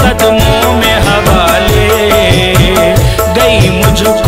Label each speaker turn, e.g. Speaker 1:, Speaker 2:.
Speaker 1: कदमों में हवाले गई मुझको